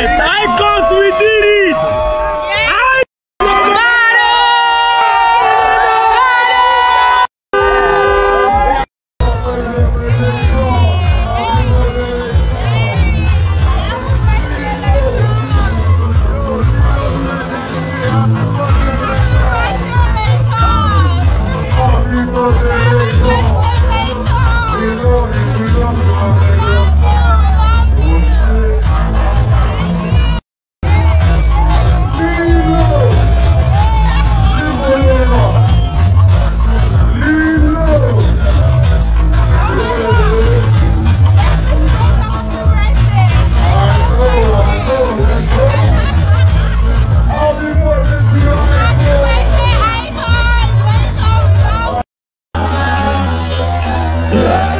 Yes! Icons, we did it! I'm it! Yeah.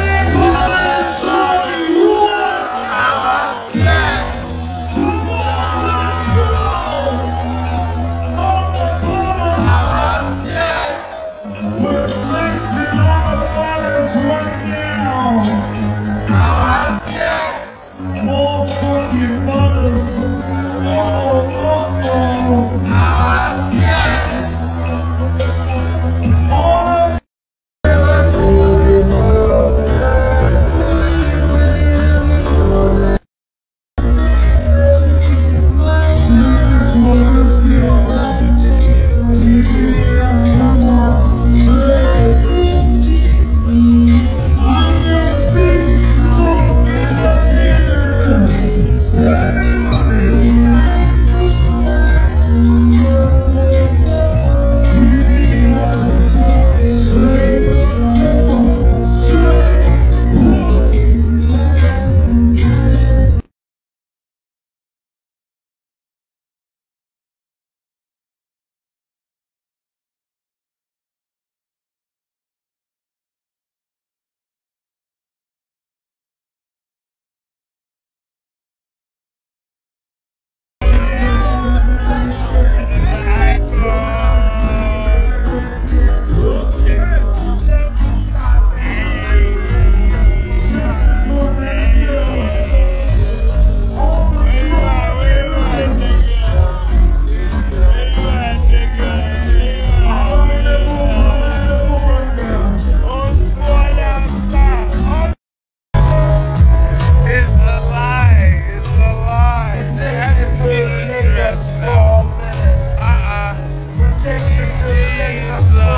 yeah, yeah.